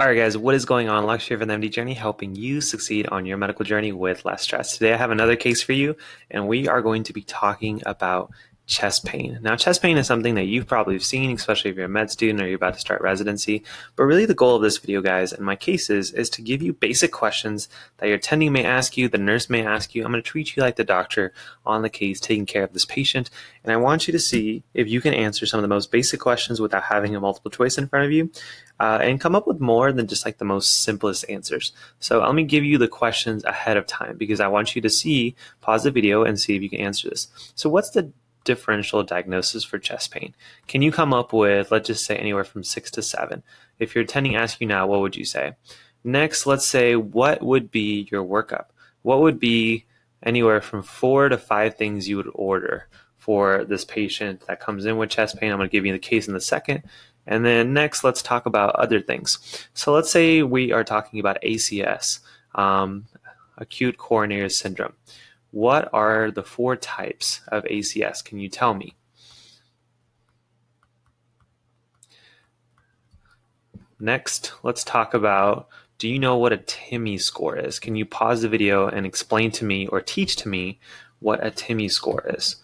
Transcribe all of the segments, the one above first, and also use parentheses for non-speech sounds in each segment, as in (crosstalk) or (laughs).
All right, guys, what is going on? Luxury of an MD Journey, helping you succeed on your medical journey with less stress. Today, I have another case for you, and we are going to be talking about chest pain. Now, chest pain is something that you've probably seen, especially if you're a med student or you're about to start residency. But really, the goal of this video, guys, and my cases, is to give you basic questions that your attending may ask you, the nurse may ask you. I'm going to treat you like the doctor on the case, taking care of this patient. And I want you to see if you can answer some of the most basic questions without having a multiple choice in front of you. Uh, and come up with more than just like the most simplest answers. So let me give you the questions ahead of time because I want you to see, pause the video and see if you can answer this. So what's the differential diagnosis for chest pain? Can you come up with, let's just say, anywhere from six to seven? If your attending asks you now, what would you say? Next, let's say, what would be your workup? What would be anywhere from four to five things you would order for this patient that comes in with chest pain? I'm going to give you the case in a second. And then next, let's talk about other things. So let's say we are talking about ACS, um, acute coronary syndrome. What are the four types of ACS? Can you tell me? Next, let's talk about do you know what a TIMI score is? Can you pause the video and explain to me or teach to me what a TIMI score is?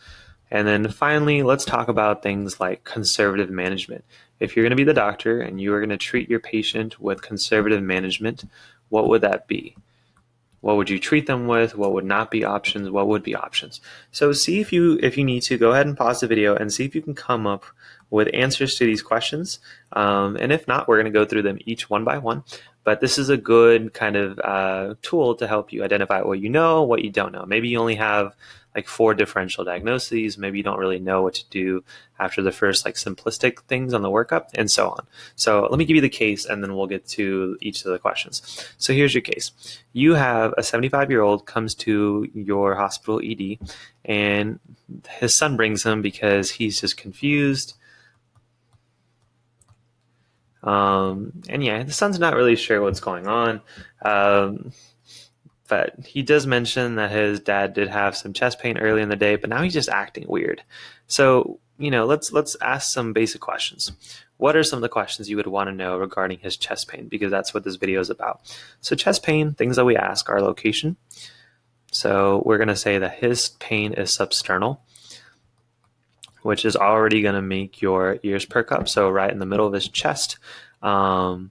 And then finally, let's talk about things like conservative management. If you're going to be the doctor and you are going to treat your patient with conservative management, what would that be? What would you treat them with? What would not be options? What would be options? So see if you if you need to go ahead and pause the video and see if you can come up with answers to these questions. Um, and if not, we're going to go through them each one by one. But this is a good kind of uh, tool to help you identify what you know, what you don't know. Maybe you only have like four differential diagnoses. Maybe you don't really know what to do after the first like simplistic things on the workup and so on. So let me give you the case and then we'll get to each of the questions. So here's your case. You have a 75 year old comes to your hospital ED and his son brings him because he's just confused. Um, and yeah, the son's not really sure what's going on. Um, but he does mention that his dad did have some chest pain early in the day, but now he's just acting weird. So, you know, let's let's ask some basic questions. What are some of the questions you would want to know regarding his chest pain? Because that's what this video is about. So, chest pain, things that we ask are location. So, we're going to say that his pain is substernal, which is already going to make your ears perk up. So, right in the middle of his chest. Um,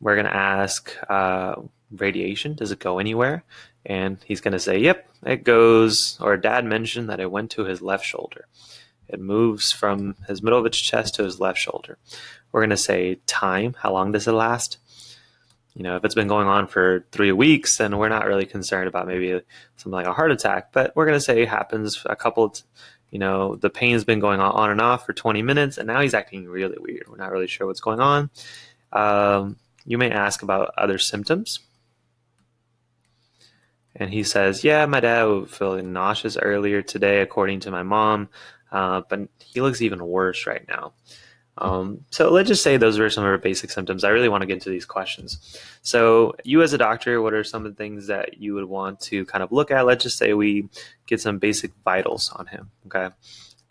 we're going to ask uh, radiation? Does it go anywhere? And he's going to say, yep, it goes, or dad mentioned that it went to his left shoulder. It moves from his middle of his chest to his left shoulder. We're going to say time. How long does it last? You know, if it's been going on for three weeks, then we're not really concerned about maybe something like a heart attack. But we're going to say it happens a couple, you know, the pain's been going on and off for 20 minutes, and now he's acting really weird. We're not really sure what's going on. Um, you may ask about other symptoms. And he says, Yeah, my dad was feeling nauseous earlier today, according to my mom, uh, but he looks even worse right now. Um, so let's just say those were some of our basic symptoms. I really want to get into these questions. So, you as a doctor, what are some of the things that you would want to kind of look at? Let's just say we get some basic vitals on him. Okay.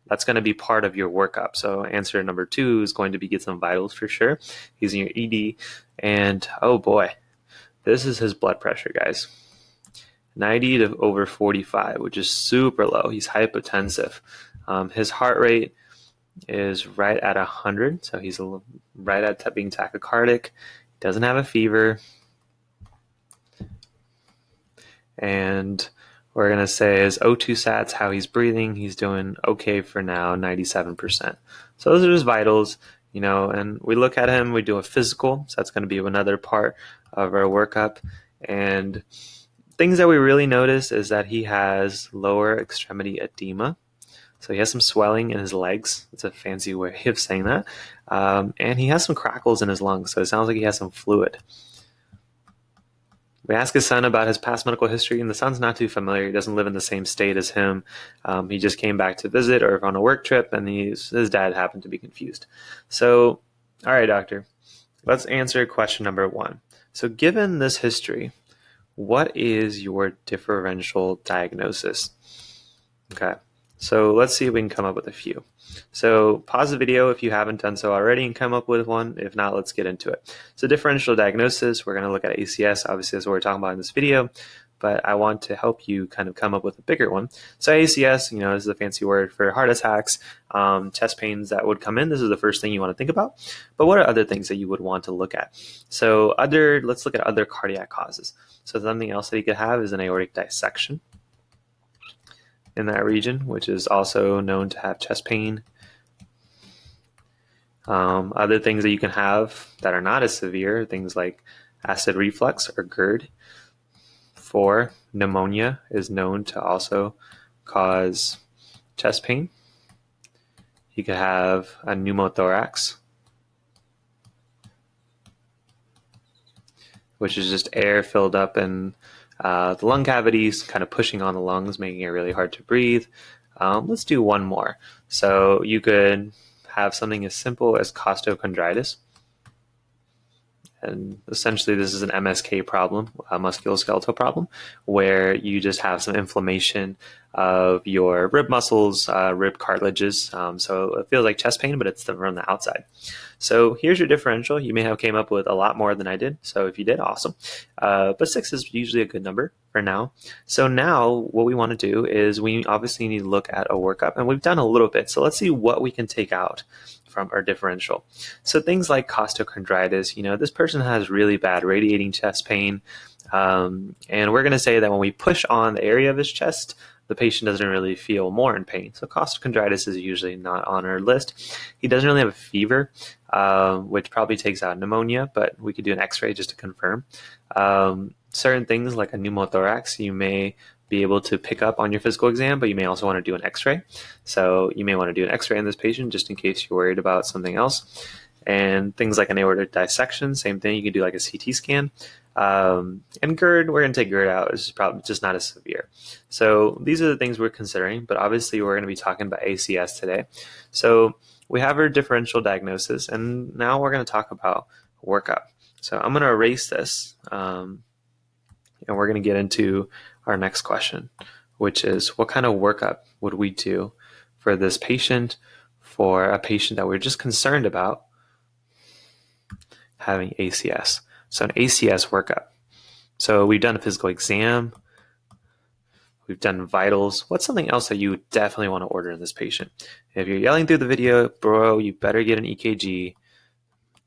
That's going to be part of your workup. So, answer number two is going to be get some vitals for sure. He's in your ED. And oh boy, this is his blood pressure, guys. 90 to over 45, which is super low. He's hypotensive. Um, his heart rate is right at 100, so he's right at being tachycardic. He doesn't have a fever. And we're going to say his O2 sats, how he's breathing, he's doing okay for now, 97%. So those are his vitals, you know, and we look at him, we do a physical, so that's going to be another part of our workup. And things that we really notice is that he has lower extremity edema. So he has some swelling in his legs. It's a fancy way (laughs) of saying that. Um, and he has some crackles in his lungs. So it sounds like he has some fluid. We ask his son about his past medical history, and the son's not too familiar. He doesn't live in the same state as him. Um, he just came back to visit or on a work trip, and his dad happened to be confused. So, all right, doctor, let's answer question number one. So, given this history, what is your differential diagnosis? Okay. So let's see if we can come up with a few. So pause the video if you haven't done so already and come up with one. If not, let's get into it. So differential diagnosis, we're going to look at ACS. Obviously, that's what we're talking about in this video but I want to help you kind of come up with a bigger one. So ACS, you know, is a fancy word for heart attacks, um, chest pains that would come in. This is the first thing you want to think about. But what are other things that you would want to look at? So other, let's look at other cardiac causes. So something else that you could have is an aortic dissection in that region, which is also known to have chest pain. Um, other things that you can have that are not as severe, things like acid reflux or GERD. Four, pneumonia is known to also cause chest pain. You could have a pneumothorax, which is just air filled up in uh, the lung cavities, kind of pushing on the lungs, making it really hard to breathe. Um, let's do one more. So you could have something as simple as costochondritis. And essentially, this is an MSK problem, a musculoskeletal problem, where you just have some inflammation of your rib muscles, uh, rib cartilages. Um, so it feels like chest pain, but it's from the outside. So here's your differential. You may have came up with a lot more than I did. So if you did, awesome. Uh, but six is usually a good number for now. So now what we want to do is we obviously need to look at a workup, and we've done a little bit. So let's see what we can take out from our differential. So things like costochondritis, you know, this person has really bad radiating chest pain. Um, and we're going to say that when we push on the area of his chest, the patient doesn't really feel more in pain. So costochondritis is usually not on our list. He doesn't really have a fever, uh, which probably takes out pneumonia, but we could do an x-ray just to confirm. Um, certain things like a pneumothorax, you may be able to pick up on your physical exam, but you may also want to do an x-ray. So you may want to do an x-ray in this patient just in case you're worried about something else. And things like an aortic dissection, same thing. You can do like a CT scan. Um, and GERD, we're going to take GERD out. It's probably just not as severe. So these are the things we're considering, but obviously we're going to be talking about ACS today. So we have our differential diagnosis, and now we're going to talk about workup. So I'm going to erase this, um, and we're going to get into our next question, which is what kind of workup would we do for this patient, for a patient that we're just concerned about having ACS? So, an ACS workup. So, we've done a physical exam, we've done vitals. What's something else that you definitely want to order in this patient? If you're yelling through the video, bro, you better get an EKG.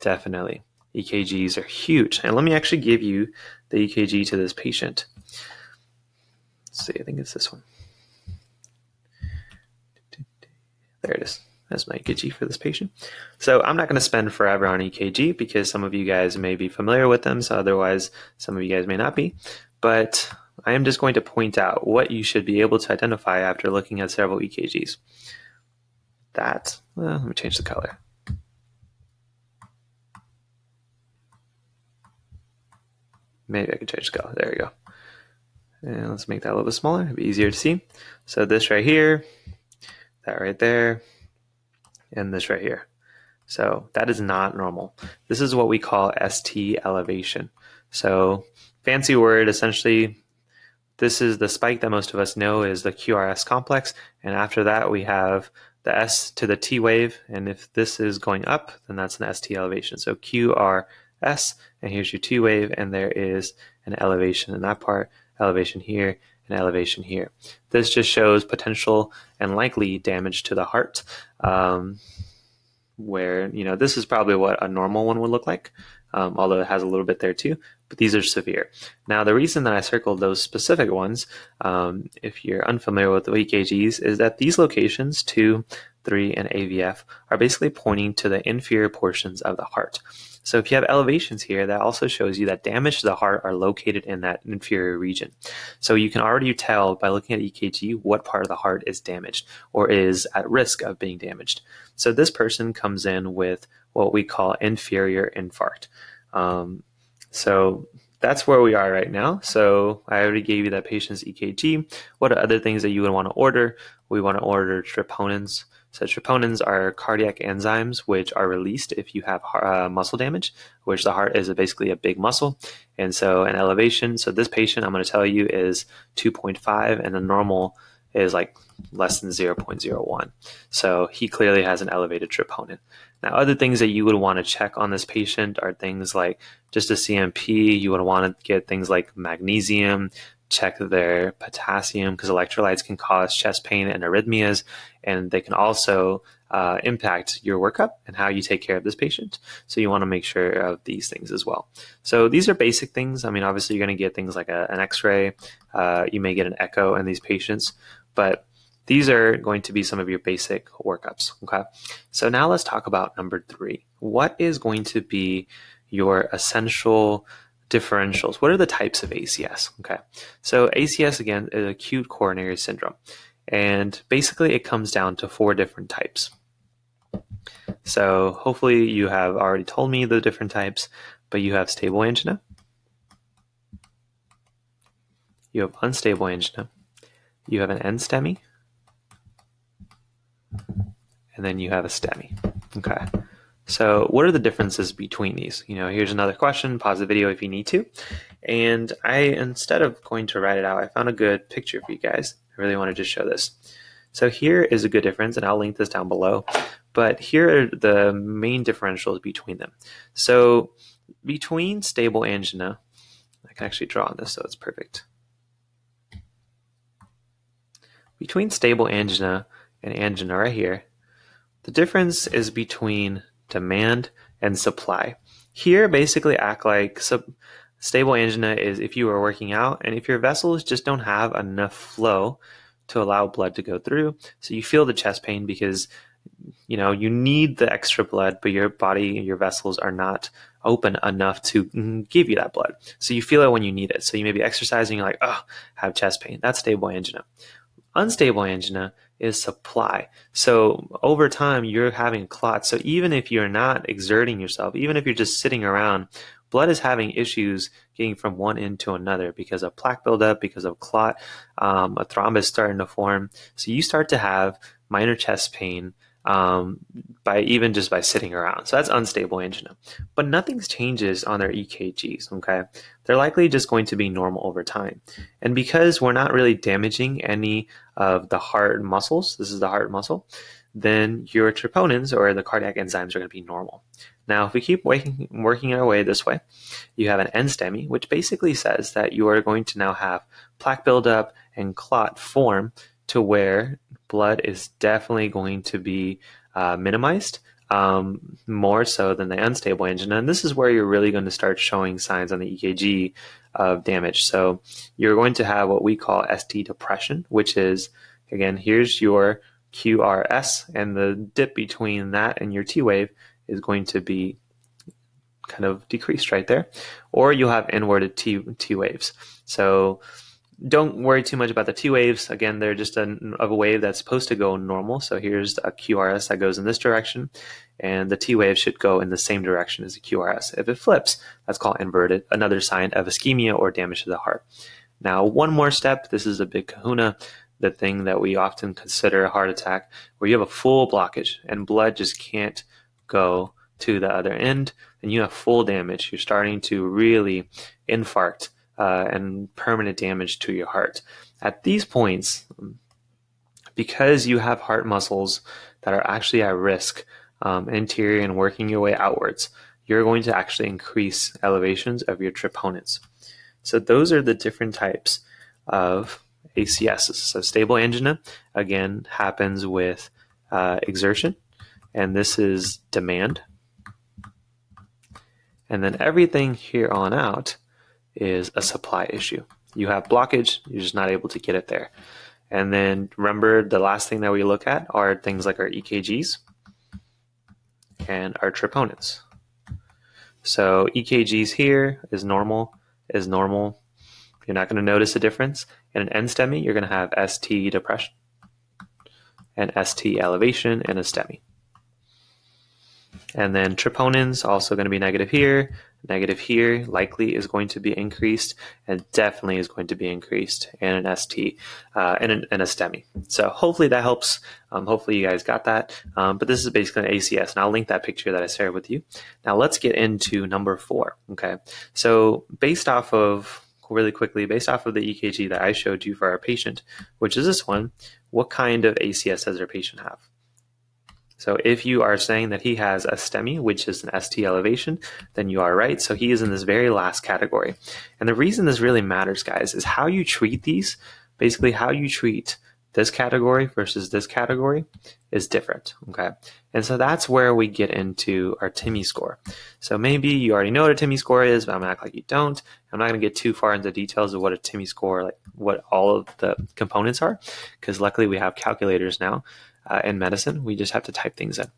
Definitely. EKGs are huge. And let me actually give you the EKG to this patient. Let's see, I think it's this one. There it is. That's my EKG for this patient. So I'm not going to spend forever on EKG because some of you guys may be familiar with them, so otherwise some of you guys may not be. But I am just going to point out what you should be able to identify after looking at several EKGs. That, well, let me change the color. Maybe I can change the color. There we go. And let's make that a little bit smaller, it'll be easier to see. So this right here, that right there, and this right here. So that is not normal. This is what we call ST elevation. So fancy word, essentially, this is the spike that most of us know is the QRS complex. And after that, we have the S to the T wave. And if this is going up, then that's an ST elevation. So QRS, and here's your T wave, and there is an elevation in that part elevation here, elevation here. This just shows potential and likely damage to the heart, um, where, you know, this is probably what a normal one would look like, um, although it has a little bit there too, but these are severe. Now, the reason that I circled those specific ones, um, if you're unfamiliar with the EKGs, is that these locations, 2, 3, and AVF, are basically pointing to the inferior portions of the heart. So if you have elevations here, that also shows you that damage to the heart are located in that inferior region. So you can already tell by looking at EKG what part of the heart is damaged or is at risk of being damaged. So this person comes in with what we call inferior infarct. Um, so that's where we are right now. So I already gave you that patient's EKG. What are other things that you would want to order? We want to order troponins. So troponins are cardiac enzymes which are released if you have uh, muscle damage, which the heart is basically a big muscle. And so an elevation, so this patient I'm going to tell you is 2.5 and the normal is like less than 0.01. So he clearly has an elevated troponin. Now, other things that you would want to check on this patient are things like just a CMP. You would want to get things like magnesium, check their potassium because electrolytes can cause chest pain and arrhythmias, and they can also uh, impact your workup and how you take care of this patient. So you want to make sure of these things as well. So these are basic things. I mean, obviously you're going to get things like a, an X-ray. Uh, you may get an echo in these patients, but these are going to be some of your basic workups. Okay. So now let's talk about number three. What is going to be your essential differentials? What are the types of ACS? Okay. So ACS again is acute coronary syndrome. And basically it comes down to four different types. So hopefully you have already told me the different types, but you have stable angina. You have unstable angina. You have an NSTEMI. and then you have a STEMI. Okay. So what are the differences between these? You know, here's another question, pause the video if you need to. And I, instead of going to write it out, I found a good picture for you guys. I really wanted to show this. So here is a good difference, and I'll link this down below. But here are the main differentials between them. So between stable angina, I can actually draw on this so it's perfect. Between stable angina and angina right here, the difference is between demand and supply. Here, basically act like sub- stable angina is if you are working out and if your vessels just don't have enough flow to allow blood to go through. So you feel the chest pain because you know you need the extra blood, but your body, your vessels are not open enough to mm, give you that blood. So you feel it when you need it. So you may be exercising, you're like, oh, have chest pain. That's stable angina. Unstable angina is supply. So over time, you're having clots. So even if you're not exerting yourself, even if you're just sitting around, blood is having issues getting from one end to another because of plaque buildup, because of clot, um, a thrombus starting to form. So you start to have minor chest pain um, by even just by sitting around. So that's unstable angina. But nothing changes on their EKGs, okay? They're likely just going to be normal over time. And because we're not really damaging any of the heart muscles, this is the heart muscle, then your troponins or the cardiac enzymes are going to be normal. Now, if we keep working, working our way this way, you have an NSTEMI, which basically says that you are going to now have plaque buildup and clot form to where blood is definitely going to be uh, minimized um, more so than the unstable angina. And this is where you're really going to start showing signs on the EKG of damage. So you're going to have what we call ST depression, which is, again, here's your QRS, and the dip between that and your T wave is going to be kind of decreased right there. Or you'll have inverted T, T waves. So don't worry too much about the T waves. Again, they're just a, of a wave that's supposed to go normal. So here's a QRS that goes in this direction, and the T wave should go in the same direction as the QRS. If it flips, that's called inverted, another sign of ischemia or damage to the heart. Now, one more step. This is a big kahuna, the thing that we often consider a heart attack, where you have a full blockage and blood just can't go to the other end, and you have full damage. You're starting to really infarct uh, and permanent damage to your heart. At these points, because you have heart muscles that are actually at risk, um, anterior and working your way outwards, you're going to actually increase elevations of your troponins. So those are the different types of ACS. So stable angina, again, happens with uh, exertion, and this is demand. And then everything here on out is a supply issue. You have blockage, you're just not able to get it there. And then remember the last thing that we look at are things like our EKGs and our troponins. So EKGs here is normal, is normal. You're not going to notice a difference. In an NSTEMI, you're going to have ST depression and ST elevation in a STEMI. And then troponins also going to be negative here, negative here, likely is going to be increased, and definitely is going to be increased in an ST, uh, in, an, in a STEMI. So hopefully that helps. Um, hopefully you guys got that. Um, but this is basically an ACS, and I'll link that picture that I shared with you. Now let's get into number four. Okay, so based off of really quickly, based off of the EKG that I showed you for our patient, which is this one, what kind of ACS does our patient have? So if you are saying that he has a STEMI, which is an ST elevation, then you are right. So he is in this very last category. And the reason this really matters, guys, is how you treat these, basically how you treat this category versus this category is different. Okay. And so that's where we get into our TIMI score. So maybe you already know what a TIMI score is, but I'm gonna act like you don't. I'm not gonna get too far into details of what a TIMI score, like what all of the components are, because luckily we have calculators now uh, in medicine. We just have to type things in.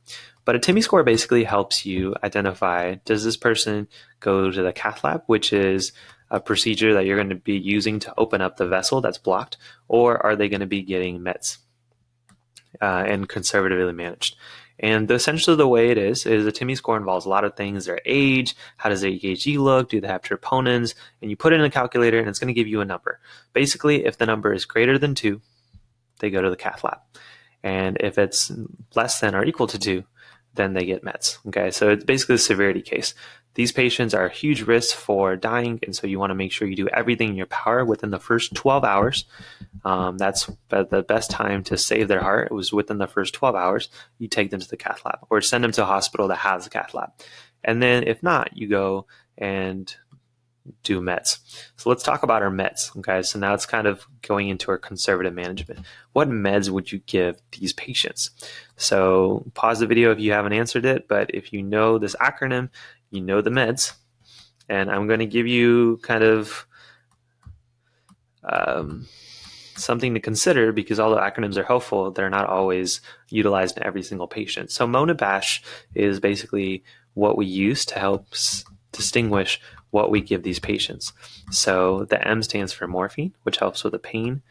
But a TIMI score basically helps you identify does this person go to the cath lab, which is a procedure that you're going to be using to open up the vessel that's blocked, or are they going to be getting meds uh, and conservatively managed? And essentially, the way it is is a TIMI score involves a lot of things: their age, how does their EKG look, do they have troponins, and you put it in a calculator, and it's going to give you a number. Basically, if the number is greater than two, they go to the cath lab, and if it's less than or equal to two, then they get meds. Okay, so it's basically a severity case. These patients are a huge risk for dying, and so you want to make sure you do everything in your power within the first 12 hours. Um, that's the best time to save their heart. It was within the first 12 hours. You take them to the cath lab or send them to a hospital that has a cath lab. And then if not, you go and do meds. So let's talk about our meds. Okay, so now it's kind of going into our conservative management. What meds would you give these patients? So pause the video if you haven't answered it, but if you know this acronym, you know the meds, and I'm going to give you kind of um, something to consider because although acronyms are helpful, they're not always utilized in every single patient. So MONA BASH is basically what we use to help distinguish what we give these patients. So the M stands for morphine, which helps with the pain.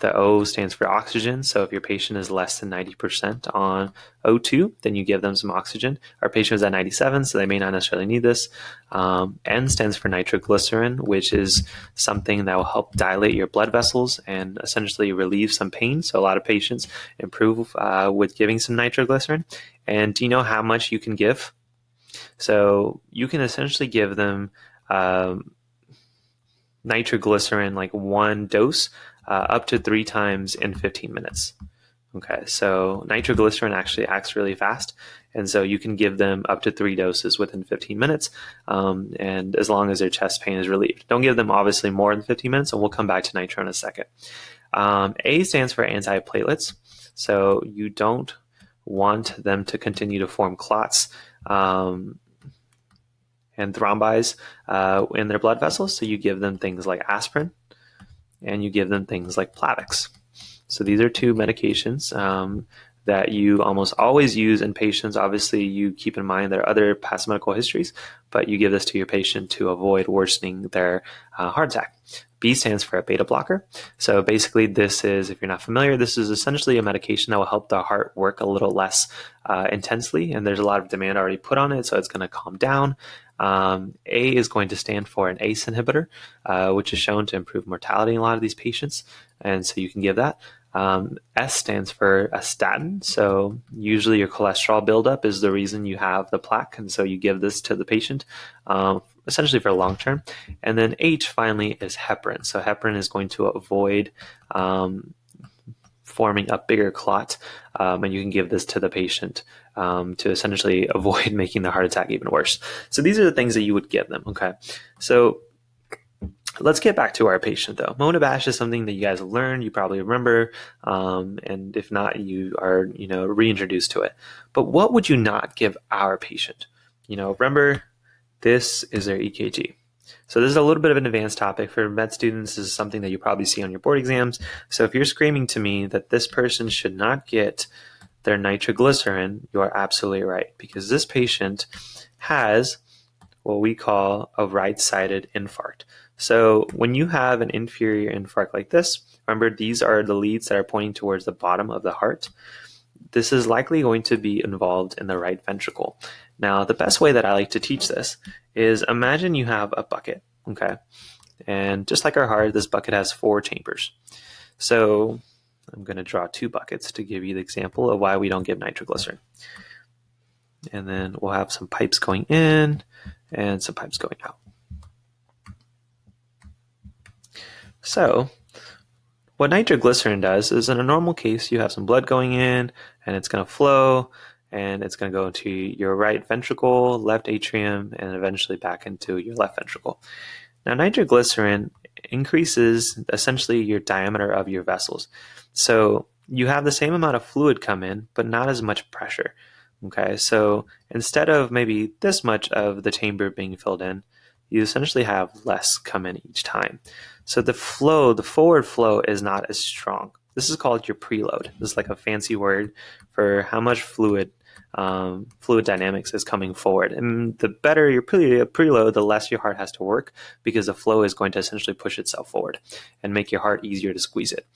The O stands for oxygen. So if your patient is less than 90% on O2, then you give them some oxygen. Our patient is at 97, so they may not necessarily need this. Um, N stands for nitroglycerin, which is something that will help dilate your blood vessels and essentially relieve some pain. So a lot of patients improve uh, with giving some nitroglycerin. And do you know how much you can give? So you can essentially give them um, nitroglycerin, like one dose, uh, up to three times in 15 minutes. Okay, so nitroglycerin actually acts really fast, and so you can give them up to three doses within 15 minutes, um, and as long as their chest pain is relieved. Don't give them obviously more than 15 minutes, and we'll come back to nitro in a second. Um, a stands for antiplatelets, so you don't want them to continue to form clots. Um, and thrombies uh, in their blood vessels, so you give them things like aspirin, and you give them things like Plavix. So these are two medications um, that you almost always use in patients. Obviously, you keep in mind there are other past medical histories, but you give this to your patient to avoid worsening their uh, heart attack. B stands for a beta blocker. So basically, this is, if you're not familiar, this is essentially a medication that will help the heart work a little less uh, intensely. And there's a lot of demand already put on it, so it's going to calm down. Um, a is going to stand for an ACE inhibitor, uh, which is shown to improve mortality in a lot of these patients. And so you can give that. Um, S stands for a statin. So usually your cholesterol buildup is the reason you have the plaque. And so you give this to the patient um, essentially for long term. And then H finally is heparin. So heparin is going to avoid um, forming a bigger clot, um, and you can give this to the patient um, to essentially (laughs) avoid making the heart attack even worse. So these are the things that you would give them. Okay, so let's get back to our patient though. MONA BASH is something that you guys learned, you probably remember, um, and if not, you are you know reintroduced to it. But what would you not give our patient? You know, remember this is their EKG. So this is a little bit of an advanced topic for med students. This is something that you probably see on your board exams. So if you're screaming to me that this person should not get their nitroglycerin, you are absolutely right because this patient has what we call a right-sided infarct. So when you have an inferior infarct like this, remember these are the leads that are pointing towards the bottom of the heart. This is likely going to be involved in the right ventricle. Now, the best way that I like to teach this is imagine you have a bucket, okay? And just like our heart, this bucket has four chambers. So I'm going to draw two buckets to give you the example of why we don't give nitroglycerin. And then we'll have some pipes going in and some pipes going out. So, what nitroglycerin does is in a normal case, you have some blood going in and it's going to flow and it's going to go into your right ventricle, left atrium, and eventually back into your left ventricle. Now, nitroglycerin increases essentially your diameter of your vessels. So you have the same amount of fluid come in, but not as much pressure. Okay, so instead of maybe this much of the chamber being filled in, you essentially have less come in each time. So the flow, the forward flow is not as strong. This is called your preload. This is like a fancy word for how much fluid um, fluid dynamics is coming forward. And the better your pre- preload, the less your heart has to work because the flow is going to essentially push itself forward and make your heart easier to squeeze it.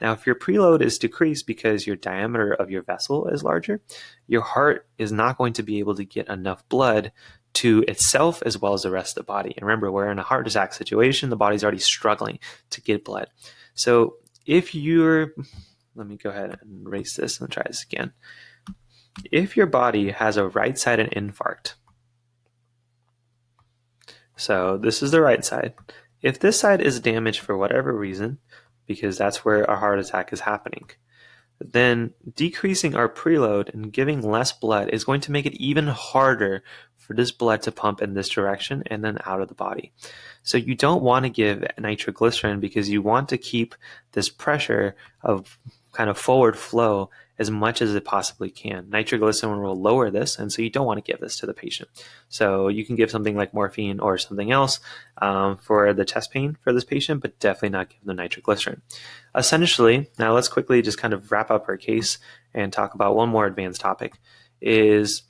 Now, if your preload is decreased because your diameter of your vessel is larger, your heart is not going to be able to get enough blood to itself as well as the rest of the body. And remember, we're in a heart attack situation, the body's already struggling to get blood. So if you're, let me go ahead and erase this and try this again. If your body has a right sided infarct, so this is the right side. If this side is damaged for whatever reason, because that's where a heart attack is happening, then decreasing our preload and giving less blood is going to make it even harder for this blood to pump in this direction and then out of the body. So you don't want to give nitroglycerin because you want to keep this pressure of kind of forward flow as much as it possibly can. Nitroglycerin will lower this, and so you don't want to give this to the patient. So you can give something like morphine or something else um, for the chest pain for this patient, but definitely not give them nitroglycerin. Essentially, now let's quickly just kind of wrap up our case and talk about one more advanced topic is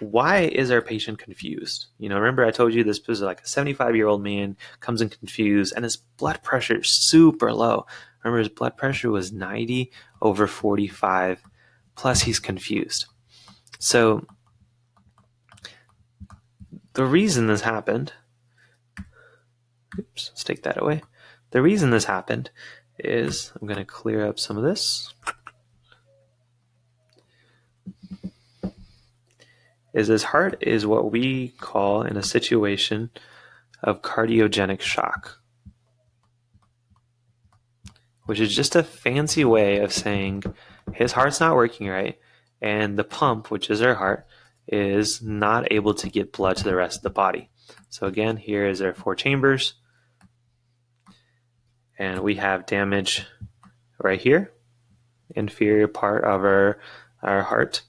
why is our patient confused? You know, remember I told you this was like a 75 year old man comes in confused and his blood pressure is super low. Remember his blood pressure was 90 over 45 plus he's confused. So the reason this happened oops, let's take that away. The reason this happened is I'm going to clear up some of this. Is his heart is what we call in a situation of cardiogenic shock, which is just a fancy way of saying his heart's not working right, and the pump, which is our heart, is not able to get blood to the rest of the body. So again, here is our four chambers, and we have damage right here, inferior part of our our heart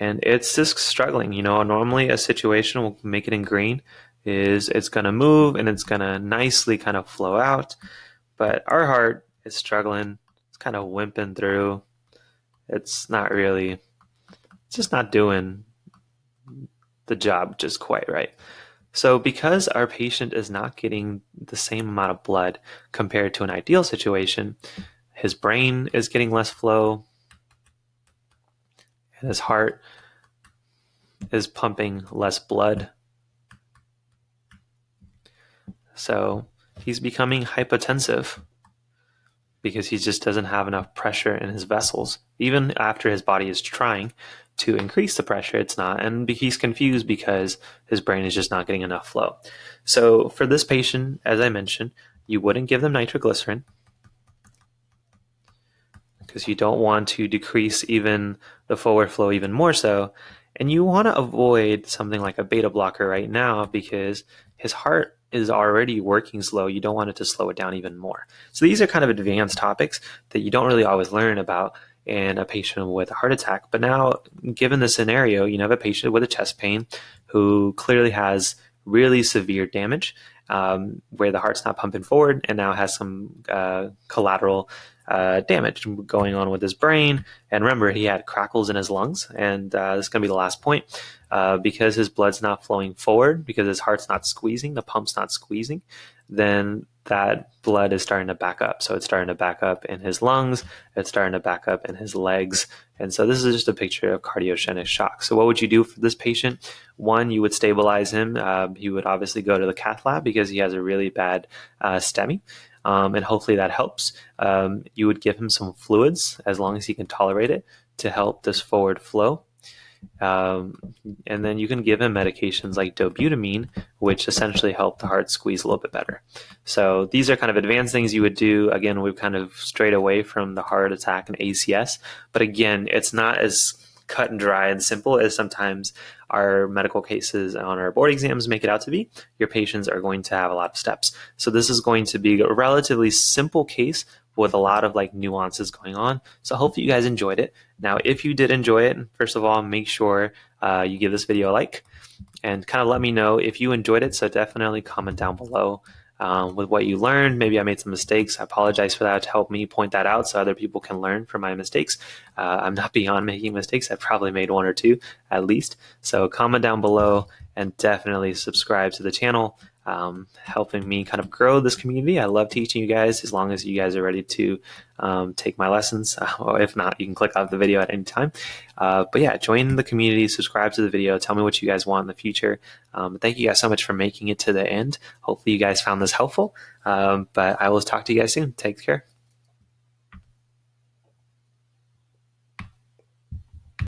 and it's just struggling. You know, normally a situation will make it in green is it's going to move and it's going to nicely kind of flow out, but our heart is struggling. It's kind of wimping through. It's not really, it's just not doing the job just quite right. So, because our patient is not getting the same amount of blood compared to an ideal situation, his brain is getting less flow, and his heart is pumping less blood. So he's becoming hypotensive because he just doesn't have enough pressure in his vessels. Even after his body is trying to increase the pressure, it's not. And he's confused because his brain is just not getting enough flow. So for this patient, as I mentioned, you wouldn't give them nitroglycerin because you don't want to decrease even the forward flow even more so. And you want to avoid something like a beta blocker right now because his heart is already working slow. You don't want it to slow it down even more. So these are kind of advanced topics that you don't really always learn about in a patient with a heart attack. But now, given the scenario, you have a patient with a chest pain who clearly has really severe damage um, where the heart's not pumping forward and now has some uh, collateral uh, damage going on with his brain. And remember, he had crackles in his lungs. And uh, this is going to be the last point. Uh, because his blood's not flowing forward, because his heart's not squeezing, the pump's not squeezing, then that blood is starting to back up. So it's starting to back up in his lungs, it's starting to back up in his legs. And so this is just a picture of cardiogenic shock. So what would you do for this patient? One, you would stabilize him. Uh, he would obviously go to the cath lab because he has a really bad uh, STEMI um, and hopefully that helps. Um, you would give him some fluids as long as he can tolerate it to help this forward flow. Um, and then you can give him medications like dobutamine, which essentially help the heart squeeze a little bit better. So these are kind of advanced things you would do. Again, we've kind of strayed away from the heart attack and ACS, but again, it's not as cut and dry and simple as sometimes our medical cases on our board exams make it out to be. Your patients are going to have a lot of steps. So this is going to be a relatively simple case with a lot of like nuances going on. So hopefully you guys enjoyed it. Now, if you did enjoy it, first of all, make sure uh, you give this video a like and kind of let me know if you enjoyed it. So definitely comment down below um, with what you learned. Maybe I made some mistakes. I apologize for that to help me point that out so other people can learn from my mistakes. Uh, I'm not (laughs) beyond making mistakes. I've probably made one or two at least. So comment down below and definitely subscribe to the channel um, helping me kind of grow this community. I love teaching you guys as long as you guys are ready to um, take my lessons. (laughs) or if not, you can click off the video at any time. Uh, but yeah, join the community, subscribe to the video, tell me what you guys want in the future. Um, thank you guys so much for making it to the end. Hopefully, you guys found this helpful. Um, but I will talk to you guys soon. Take care.